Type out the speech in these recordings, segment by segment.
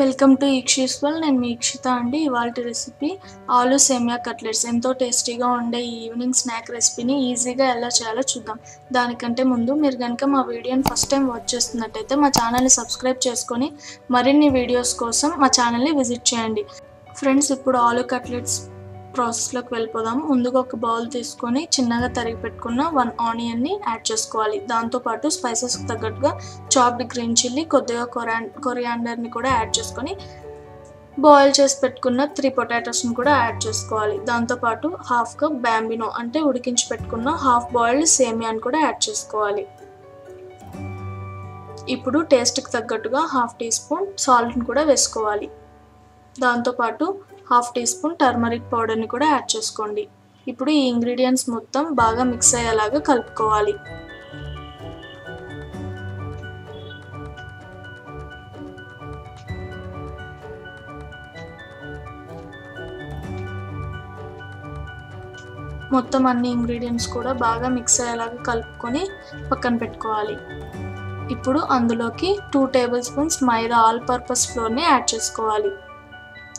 Welcome to ఈక్షీస్వల్ నేను మీ ఈక్షిత అండి. ఇవాళ రెసిపీ ఆలు సేమియా కట్లెట్స్. ఎంతో టేస్టీగా ఉండే ఈ ఈవినింగ్ స్నాక్ రెసిపీని ఈజీగా ఎలా చేయాలో చూద్దాం. దానికంటే ముందు మీరు కనుక మా వీడియోని ఫస్ట్ టైం వాచ్ చేస్తున్నట్టయితే మా ఛానల్ని సబ్స్క్రైబ్ చేసుకొని మరిన్ని వీడియోస్ కోసం మా ఛానల్ని విజిట్ చేయండి. ఫ్రెండ్స్ ఇప్పుడు ఆలు కట్లెట్స్ ప్రాసెస్లోకి వెళ్ళిపోదాము. ముందుగా ఒక బౌల్ తీసుకొని చిన్నగా తరిగి పెట్టుకున్న వన్ ఆనియన్ని యాడ్ చేసుకోవాలి. దాంతోపాటు స్పైసెస్కి తగ్గట్టుగా చాప్డ్ గ్రీన్ చిల్లీ కొద్దిగా కొరాన్ కొరియాండర్ని కూడా యాడ్ చేసుకొని బాయిల్ చేసి పెట్టుకున్న త్రీ పొటాటోస్ని కూడా యాడ్ చేసుకోవాలి. దాంతోపాటు హాఫ్ కప్ బ్యాంబినో అంటే ఉడికించి పెట్టుకున్న హాఫ్ బాయిల్డ్ సేమియాని కూడా యాడ్ చేసుకోవాలి. ఇప్పుడు టేస్ట్కి తగ్గట్టుగా హాఫ్ టీ స్పూన్ సాల్ట్ని కూడా వేసుకోవాలి. దాంతోపాటు హాఫ్ టీ స్పూన్ టర్మరిక్ పౌడర్ని కూడా యాడ్ చేసుకోండి. ఇప్పుడు ఈ ఇంగ్రీడియంట్స్ మొత్తం బాగా మిక్స్ అయ్యేలాగా కలుపుకోవాలి. మొత్తం అన్ని ఇంగ్రీడియంట్స్ కూడా బాగా మిక్స్ అయ్యేలాగా కలుపుకొని పక్కన పెట్టుకోవాలి. ఇప్పుడు అందులోకి two tablespoons maida all purpose ఫ్లోర్ని add చేసుకోవాలి.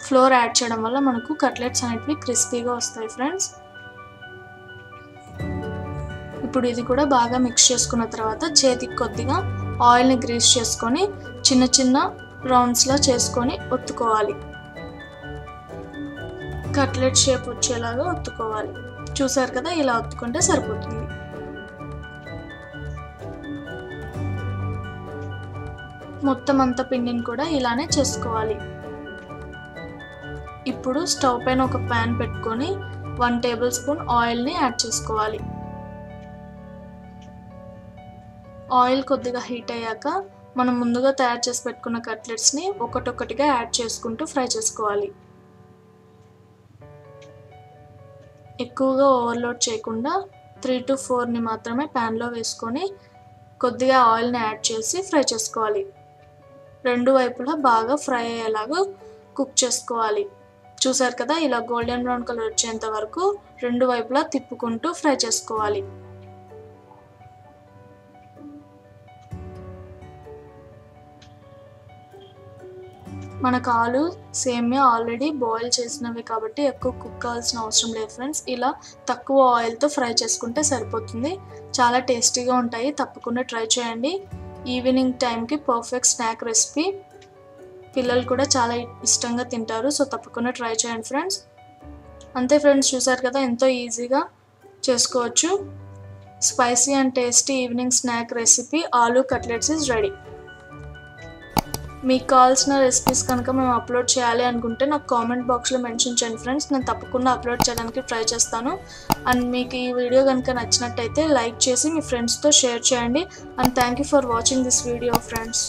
ఫ్లోర్ యాడ్ చేయడం వల్ల మనకు కట్లెట్స్ అనేటివి క్రిస్పీగా వస్తాయి ఫ్రెండ్స్. ఇప్పుడు ఇది కూడా బాగా మిక్స్ చేసుకున్న తర్వాత చేతికి కొద్దిగా ఆయిల్ని గ్రీస్ చేసుకొని చిన్న చిన్న రౌండ్స్లా చేసుకొని ఒత్తుకోవాలి. కట్లెట్ షేప్ వచ్చేలాగా ఒత్తుకోవాలి. చూసారు కదా ఇలా ఒత్తుకుంటే సరిపోతుంది. మొత్తం అంత పిండిని కూడా ఇలానే చేసుకోవాలి. ఇప్పుడు స్టవ్ పైన ఒక ప్యాన్ పెట్టుకొని వన్ టేబుల్ స్పూన్ ఆయిల్ని యాడ్ చేసుకోవాలి. ఆయిల్ కొద్దిగా హీట్ అయ్యాక మనం ముందుగా తయారు చేసి పెట్టుకున్న కట్లెట్స్ని ఒకటొకటిగా యాడ్ చేసుకుంటూ ఫ్రై చేసుకోవాలి. ఎక్కువగా ఓవర్లోడ్ చేయకుండా త్రీ టు ఫోర్ని మాత్రమే ప్యాన్లో వేసుకొని కొద్దిగా ఆయిల్ని యాడ్ చేసి ఫ్రై చేసుకోవాలి. రెండు వైపులా బాగా ఫ్రై అయ్యేలాగా కుక్ చేసుకోవాలి. చూసారు కదా ఇలా గోల్డెన్ బ్రౌన్ కలర్ వచ్చేంత వరకు రెండు వైపులా తిప్పుకుంటూ ఫ్రై చేసుకోవాలి. మనకు ఆలు సేమ్యా ఆల్రెడీ బాయిల్ చేసినవి కాబట్టి ఎక్కువ కుక్ కావాల్సిన అవసరం లేదు ఫ్రెండ్స్. ఇలా తక్కువ ఆయిల్తో ఫ్రై చేసుకుంటే సరిపోతుంది. చాలా టేస్టీగా ఉంటాయి. తప్పకుండా ట్రై చేయండి. ఈవినింగ్ టైంకి పర్ఫెక్ట్ స్నాక్ రెసిపీ. పిల్లలు కూడా చాలా ఇష్టంగా తింటారు. సో తప్పకుండా ట్రై చేయండి ఫ్రెండ్స్. అంతే ఫ్రెండ్స్ చూసారు కదా ఎంతో ఈజీగా చేసుకోవచ్చు. Spicy and tasty evening snack recipe aloo cutlets is ready. మీకు కావాల్సిన రెసిపీస్ కనుక మేము అప్లోడ్ చేయాలి అనుకుంటే నాకు కామెంట్ బాక్స్లో మెన్షన్ చేయండి ఫ్రెండ్స్. నేను తప్పకుండా అప్లోడ్ చేయడానికి ట్రై చేస్తాను. అండ్ మీకు ఈ వీడియో కనుక నచ్చినట్టయితే లైక్ చేసి మీ ఫ్రెండ్స్తో షేర్ చేయండి. And thank you for watching this video friends.